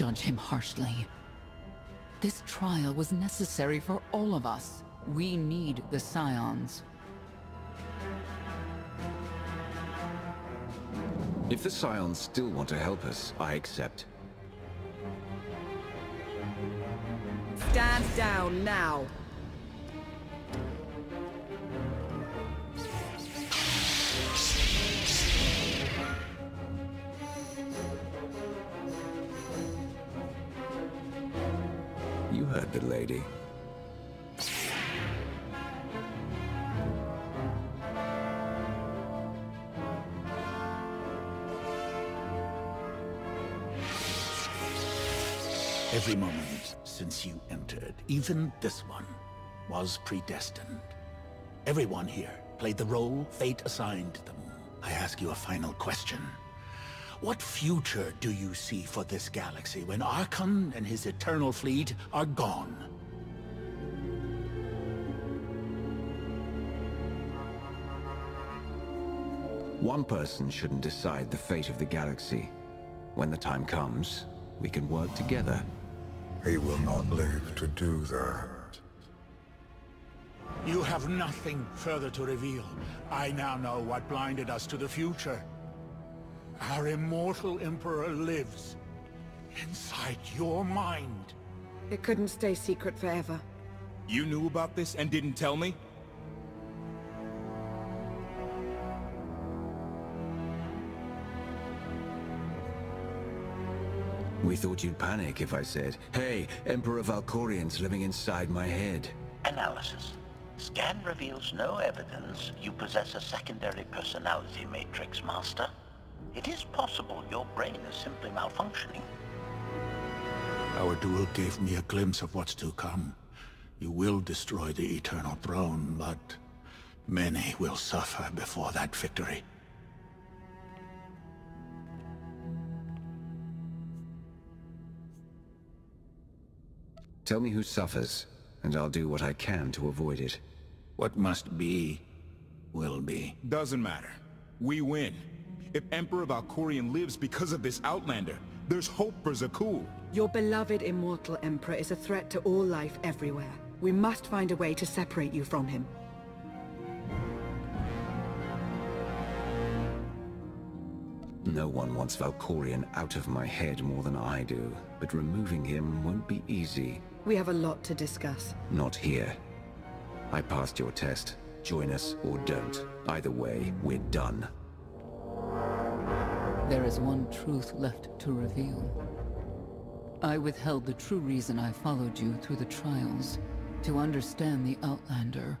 judge him harshly. This trial was necessary for all of us. We need the Scions. If the Scions still want to help us, I accept. Stand down now. You heard the lady. Every moment since you entered, even this one, was predestined. Everyone here played the role fate assigned them. I ask you a final question. What future do you see for this galaxy when Arcann and his eternal fleet are gone? One person shouldn't decide the fate of the galaxy. When the time comes, we can work together. He will not live to do that. You have nothing further to reveal. I now know what blinded us to the future. Our immortal Emperor lives inside your mind. It couldn't stay secret forever. You knew about this and didn't tell me? We thought you'd panic if I said, Hey, Emperor Valkorion's living inside my head. Analysis. Scan reveals no evidence you possess a secondary personality matrix, Master. It is possible your brain is simply malfunctioning. Our duel gave me a glimpse of what's to come. You will destroy the Eternal Throne, but many will suffer before that victory. Tell me who suffers, and I'll do what I can to avoid it. What must be, will be. Doesn't matter. We win. If Emperor Valkorion lives because of this Outlander, there's hope for Zakuul. Your beloved immortal Emperor is a threat to all life everywhere. We must find a way to separate you from him. No one wants Valkorion out of my head more than I do, but removing him won't be easy. We have a lot to discuss. Not here. I passed your test. Join us or don't. Either way, we're done. There is one truth left to reveal. I withheld the true reason I followed you through the trials, to understand the Outlander.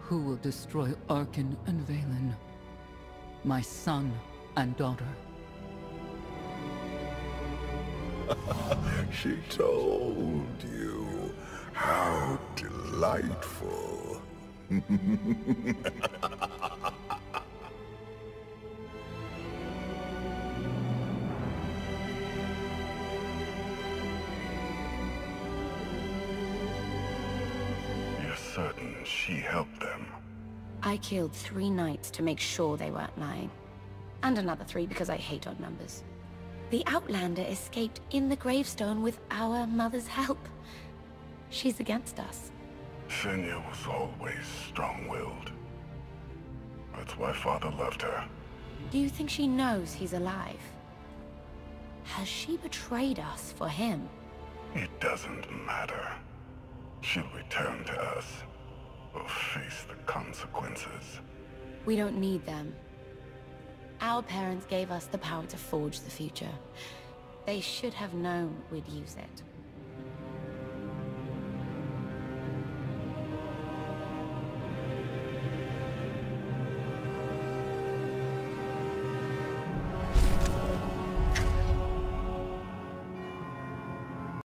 Who will destroy Arcann and Vaylin? My son and daughter. she told you. How delightful. she helped them? I killed three knights to make sure they weren't lying. And another three because I hate odd numbers. The Outlander escaped in the gravestone with our mother's help. She's against us. Senya was always strong-willed. That's why Father loved her. Do you think she knows he's alive? Has she betrayed us for him? It doesn't matter. She'll return to us. Or face the consequences. We don't need them. Our parents gave us the power to forge the future. They should have known we'd use it.